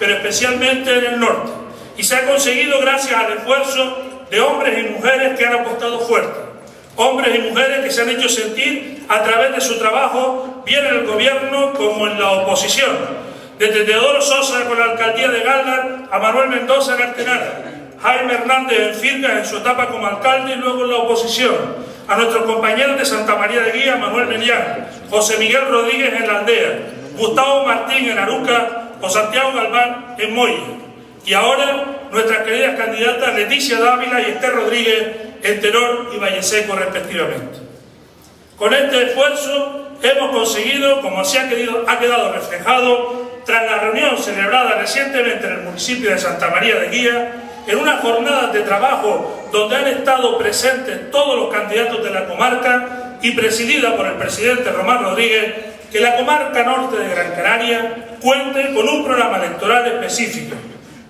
pero especialmente en el norte. Y se ha conseguido gracias al esfuerzo de hombres y mujeres que han apostado fuerte. Hombres y mujeres que se han hecho sentir a través de su trabajo, bien en el gobierno como en la oposición. Desde Teodoro Sosa con la alcaldía de Galdar a Manuel Mendoza en Artenara, Jaime Hernández en Firgas en su etapa como alcalde y luego en la oposición, a nuestros compañeros de Santa María de Guía, Manuel Melián, José Miguel Rodríguez en La Aldea, Gustavo Martín en Aruca o Santiago Galván en Moya. Y ahora nuestras queridas candidatas Leticia Dávila y Esther Rodríguez en Teror y Valleseco respectivamente. Con este esfuerzo hemos conseguido, como así ha, ha quedado reflejado, tras la reunión celebrada recientemente en el municipio de Santa María de Guía, en una jornada de trabajo donde han estado presentes todos los candidatos de la comarca y presidida por el presidente Román Rodríguez, que la comarca norte de Gran Canaria cuente con un programa electoral específico,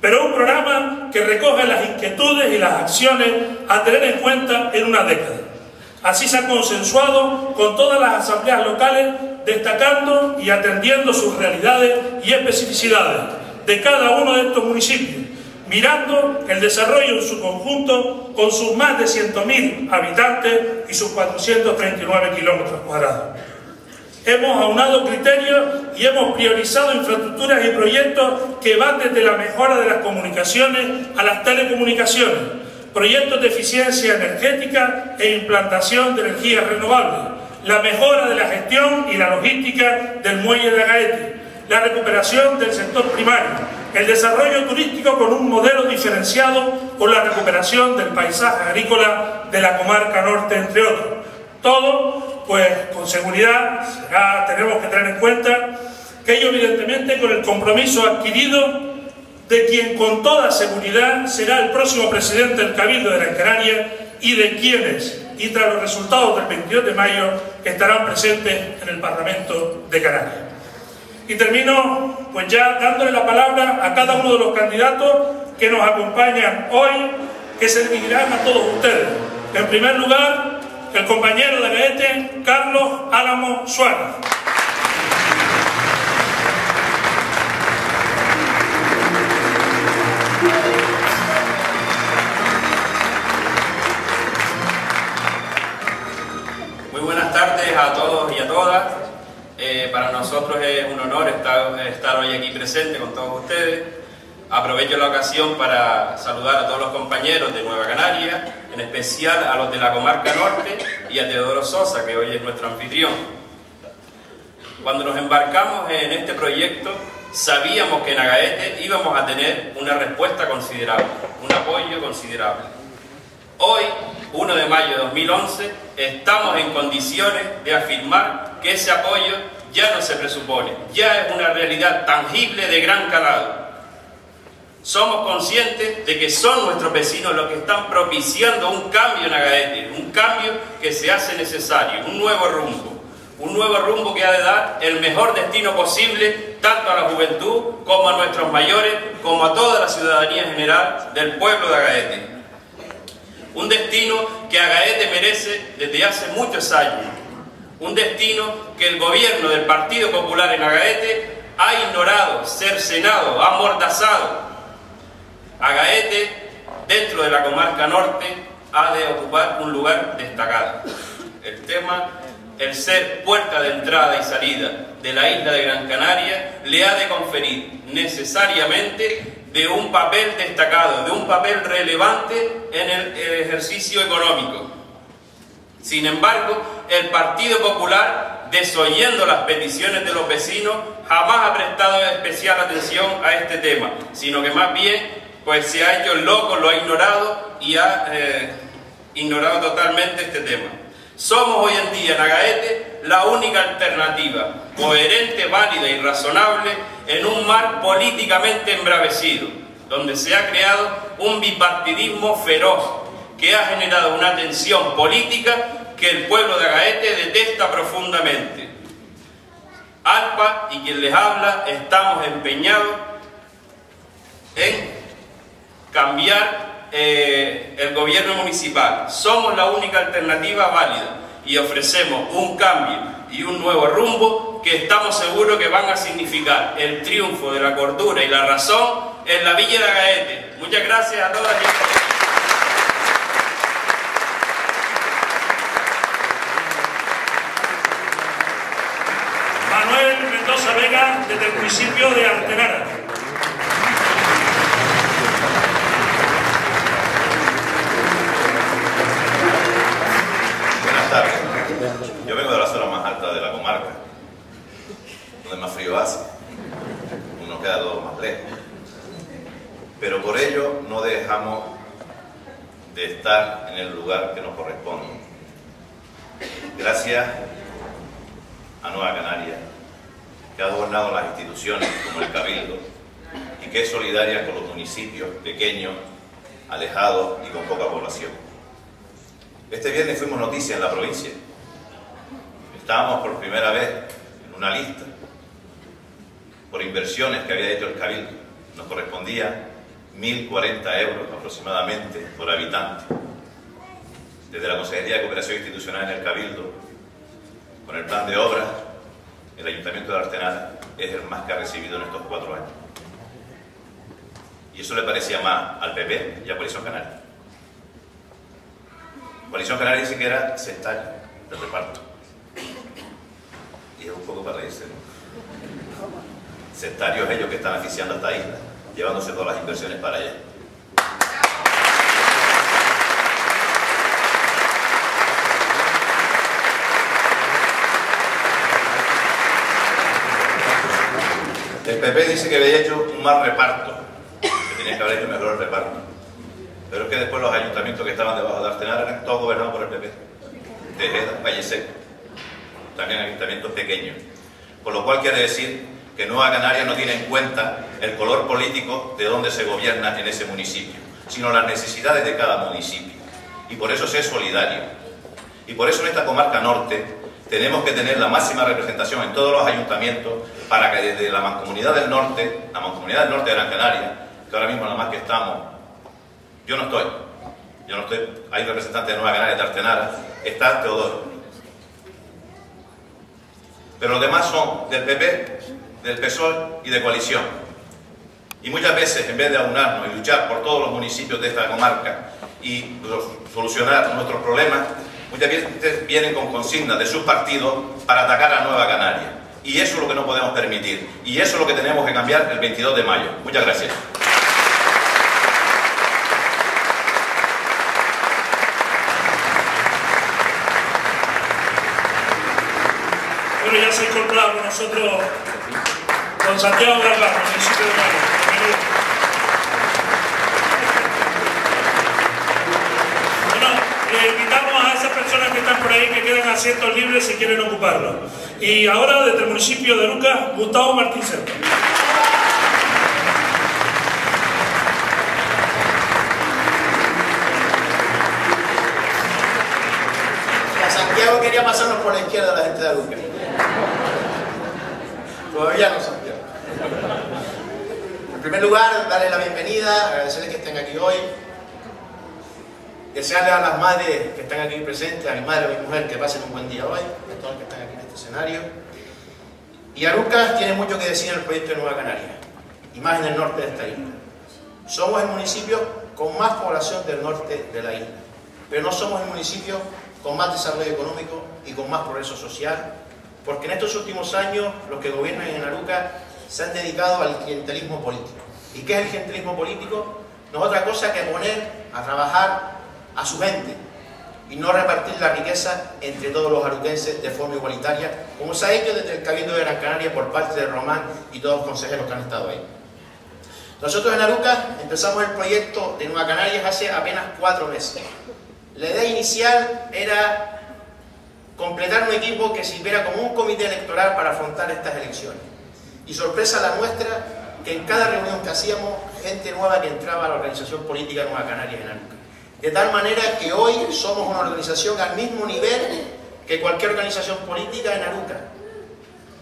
pero un programa que recoge las inquietudes y las acciones a tener en cuenta en una década. Así se ha consensuado con todas las asambleas locales, destacando y atendiendo sus realidades y especificidades de cada uno de estos municipios, mirando el desarrollo en su conjunto con sus más de 100.000 habitantes y sus 439 kilómetros cuadrados. Hemos aunado criterios y hemos priorizado infraestructuras y proyectos que van desde la mejora de las comunicaciones a las telecomunicaciones, proyectos de eficiencia energética e implantación de energías renovables, la mejora de la gestión y la logística del muelle de Agaete, la recuperación del sector primario, el desarrollo turístico con un modelo diferenciado o la recuperación del paisaje agrícola de la comarca norte, entre otros. Todo, pues con seguridad, tenemos que tener en cuenta que ello evidentemente con el compromiso adquirido de quien con toda seguridad será el próximo presidente del Cabildo de la Canaria y de quienes, y tras los resultados del 22 de mayo, estarán presentes en el Parlamento de Canarias. Y termino pues ya dándole la palabra a cada uno de los candidatos que nos acompañan hoy, que se dirigirán a todos ustedes. En primer lugar, el compañero de Gaete, Carlos Álamo Suárez. Muy buenas tardes a todos y a todas. Eh, para nosotros es un honor estar hoy aquí presente con todos ustedes. Aprovecho la ocasión para saludar a todos los compañeros de Nueva Canaria, en especial a los de la comarca norte y a Teodoro Sosa, que hoy es nuestro anfitrión. Cuando nos embarcamos en este proyecto, sabíamos que en Agaete íbamos a tener una respuesta considerable, un apoyo considerable. Hoy, 1 de mayo de 2011, estamos en condiciones de afirmar que ese apoyo ya no se presupone, ya es una realidad tangible de gran calado. Somos conscientes de que son nuestros vecinos los que están propiciando un cambio en Agaete, un cambio que se hace necesario, un nuevo rumbo, un nuevo rumbo que ha de dar el mejor destino posible tanto a la juventud como a nuestros mayores, como a toda la ciudadanía general del pueblo de Agaete. Un destino que Agaete merece desde hace muchos años. Un destino que el gobierno del Partido Popular en Agaete ha ignorado, cercenado, amordazado. Agaete, dentro de la comarca norte, ha de ocupar un lugar destacado. El tema, el ser puerta de entrada y salida de la isla de Gran Canaria, le ha de conferir necesariamente de un papel destacado, de un papel relevante en el, ejercicio económico. Sin embargo, el Partido Popular, desoyendo las peticiones de los vecinos, jamás ha prestado especial atención a este tema, sino que más bien pues se ha hecho loco, lo ha ignorado y ha eh, ignorado totalmente este tema. Somos hoy en día en Agaete la única alternativa coherente, válida y razonable en un mar políticamente embravecido, donde se ha creado un bipartidismo feroz que ha generado una tensión política que el pueblo de Agaete detesta profundamente. Alpa y quien les habla estamos empeñados cambiar eh, el gobierno municipal. Somos la única alternativa válida y ofrecemos un cambio y un nuevo rumbo que estamos seguros que van a significar el triunfo de la cordura y la razón en la Villa de Agaete. Muchas gracias a todas y a todos. Manuel Mendoza Vega, desde el municipio de Artenara. Estar en el lugar que nos corresponde. Gracias a Nueva Canaria, que ha gobernado las instituciones como el Cabildo y que es solidaria con los municipios pequeños, alejados y con poca población. Este viernes fuimos noticia en la provincia. Estábamos por primera vez en una lista por inversiones que había hecho el Cabildo. Nos correspondía 1.040 euros aproximadamente por habitante. Desde la Consejería de Cooperación Institucional en el Cabildo, con el plan de obras, el Ayuntamiento de Artenara es el más que ha recibido en estos cuatro años. Y eso le parecía más al PP y a Coalición Canaria. Coalición Canaria dice que era sectario del reparto. Y es un poco para reírse, ¿no? Sectarios ellos que están aficiando a esta isla, llevándose todas las inversiones para allá. El PP dice que había hecho un mal reparto, que tenía que haber hecho mejor el reparto. Pero es que después los ayuntamientos que estaban debajo de Artenara eran todos gobernados por el PP. Tejeda, Valle Seco. También ayuntamientos pequeños. Con lo cual quiere decir que Nueva Canaria no tiene en cuenta el color político de donde se gobierna en ese municipio, sino las necesidades de cada municipio. Y por eso es solidario. Y por eso en esta comarca norte tenemos que tener la máxima representación en todos los ayuntamientos para que desde la mancomunidad del norte, la mancomunidad del norte de Gran Canaria, que ahora mismo nada más que estamos, yo no estoy, yo no estoy, hay representantes de Nueva Canaria, de Artenara, está Teodoro. Pero los demás son del PP, del PSOE y de coalición. Y muchas veces, en vez de aunarnos y luchar por todos los municipios de esta comarca y solucionar nuestros problemas, muchas veces vienen con consignas de sus partidos para atacar a Nueva Canaria. Y eso es lo que no podemos permitir. Y eso es lo que tenemos que cambiar el 22 de mayo. Muchas gracias. Bueno, ya se ha incorporado con nosotros don Santiago municipio de Mayo. Bienvenido. Bueno, eh, invitamos a esas personas que están por ahí que queden asientos libres si quieren ocuparlos. Y ahora, desde el municipio de Lucas, Gustavo Martín Cerro. A Santiago quería pasarnos por la izquierda la gente de Aruca. Todavía no, Santiago. En primer lugar, darle la bienvenida, agradecerles que estén aquí hoy. Desearle a las madres que están aquí presentes, a mi madre, a mi mujer, que pasen un buen día hoy, a todos los que están aquí en este escenario. Y Arucas tiene mucho que decir en el proyecto de Nueva Canaria, y más en el norte de esta isla. Somos el municipio con más población del norte de la isla, pero no somos el municipio con más desarrollo económico y con más progreso social, porque en estos últimos años los que gobiernan en Aruca se han dedicado al clientelismo político. ¿Y qué es el clientelismo político? No es otra cosa que poner a trabajar a su gente y no repartir la riqueza entre todos los aruquenses de forma igualitaria, como se ha hecho desde el Cabildo de Gran Canaria por parte de Román y todos los consejeros que han estado ahí. Nosotros en Aruca empezamos el proyecto de Nueva Canarias hace apenas cuatro meses. La idea inicial era completar un equipo que sirviera como un comité electoral para afrontar estas elecciones. Y sorpresa la nuestra, que en cada reunión que hacíamos, gente nueva que entraba a la organización política Nueva Canarias en Aruca. De tal manera que hoy somos una organización al mismo nivel que cualquier organización política en Aruca,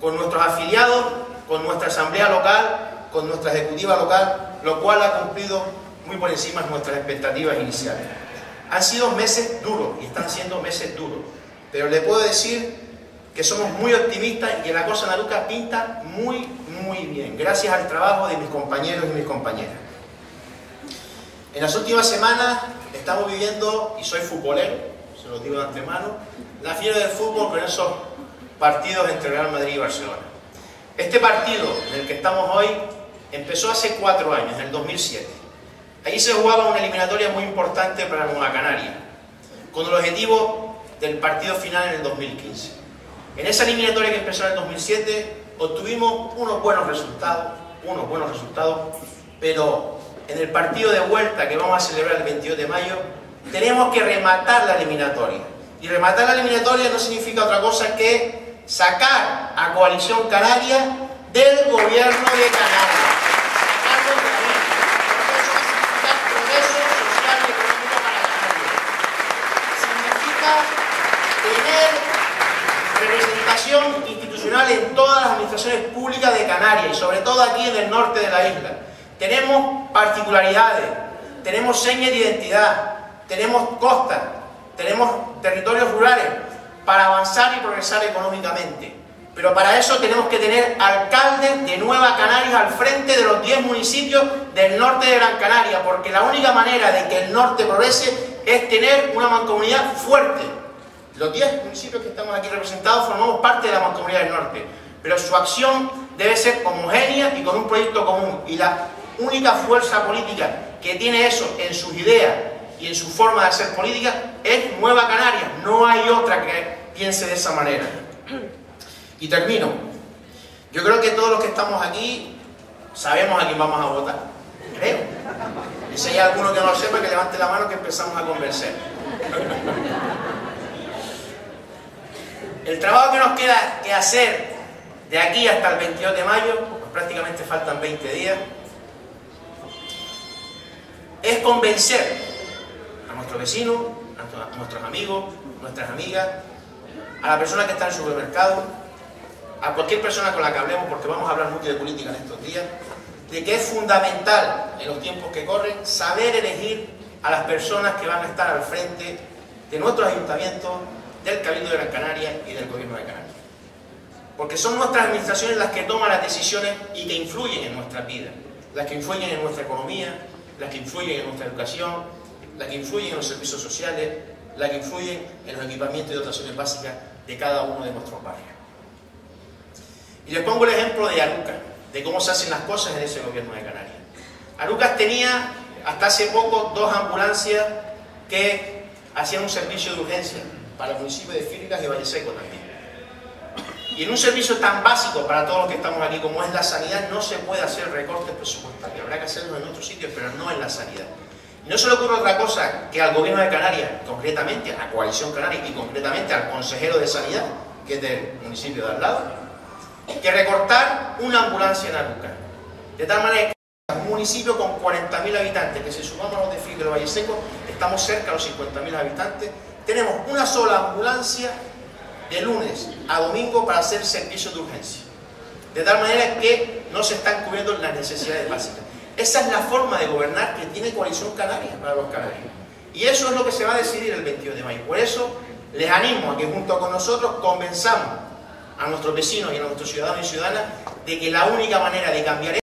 con nuestros afiliados, con nuestra asamblea local, con nuestra ejecutiva local, lo cual ha cumplido muy por encima nuestras expectativas iniciales. Han sido meses duros y están siendo meses duros, pero le puedo decir que somos muy optimistas y que la cosa en Aruca pinta muy, muy bien, gracias al trabajo de mis compañeros y mis compañeras. En las últimas semanas estamos viviendo, y soy futbolero, se lo digo de antemano, la fiebre del fútbol con esos partidos entre Real Madrid y Barcelona. Este partido en el que estamos hoy empezó hace cuatro años, en el 2007. Allí se jugaba una eliminatoria muy importante para Nueva Canaria, con el objetivo del partido final en el 2015. En esa eliminatoria que empezó en el 2007 obtuvimos unos buenos resultados, unos buenos resultados, pero en el partido de vuelta que vamos a celebrar el 22 de mayo tenemos que rematar la eliminatoria. Y rematar la eliminatoria no significa otra cosa que sacar a Coalición Canaria del gobierno de Canarias. Sacarlo de ahí. Porque eso va a significar progreso social y económico para Canarias. Significa tener representación institucional en todas las administraciones públicas de Canarias y sobre todo aquí en el norte de la isla. Tenemos particularidades, tenemos señas de identidad, tenemos costas, tenemos territorios rurales para avanzar y progresar económicamente. Pero para eso tenemos que tener alcaldes de Nueva Canarias al frente de los 10 municipios del norte de Gran Canaria, porque la única manera de que el norte progrese es tener una mancomunidad fuerte. Los 10 municipios que estamos aquí representados formamos parte de la mancomunidad del norte, pero su acción debe ser homogénea y con un proyecto común. Y la única fuerza política que tiene eso en sus ideas y en su forma de hacer política es Nueva Canarias. No hay otra que piense de esa manera. Y termino. Yo creo que todos los que estamos aquí sabemos a quién vamos a votar. Creo. Y si hay alguno que no lo sepa, que levante la mano que empezamos a convencer. El trabajo que nos queda que hacer de aquí hasta el 22 de mayo, prácticamente faltan 20 días, es convencer a nuestros vecinos, a nuestros amigos, nuestras amigas, a la persona que está en el supermercado, a cualquier persona con la que hablemos, porque vamos a hablar mucho de política en estos días, de que es fundamental en los tiempos que corren saber elegir a las personas que van a estar al frente de nuestros ayuntamientos, del Cabildo de Gran Canaria y del Gobierno de Canarias. Porque son nuestras administraciones las que toman las decisiones y que influyen en nuestra vida, las que influyen en nuestra economía, las que influyen en nuestra educación, las que influyen en los servicios sociales, las que influyen en los equipamientos y dotaciones básicas de cada uno de nuestros barrios. Y les pongo el ejemplo de Aruca, de cómo se hacen las cosas en ese gobierno de Canarias. Arucas tenía hasta hace poco dos ambulancias que hacían un servicio de urgencia para el municipio de Fíricas y Valle Seco también. Y en un servicio tan básico para todos los que estamos aquí como es la sanidad, no se puede hacer recortes presupuestarios. Habrá que hacerlo en otros sitios, pero no en la sanidad. No se le ocurre otra cosa que al gobierno de Canarias, concretamente a la coalición canaria y concretamente al consejero de sanidad, que es del municipio de al lado, que recortar una ambulancia en Aruca. De tal manera que un municipio con 40.000 habitantes, que si sumamos los de y Valle Seco, estamos cerca de los 50.000 habitantes, tenemos una sola ambulancia de lunes a domingo para hacer servicios de urgencia. De tal manera que no se están cubriendo las necesidades básicas. Esa es la forma de gobernar que tiene Coalición Canaria para los canarios. Y eso es lo que se va a decidir el 22 de mayo. Por eso les animo a que junto con nosotros convenzamos a nuestros vecinos y a nuestros ciudadanos y ciudadanas de que la única manera de cambiar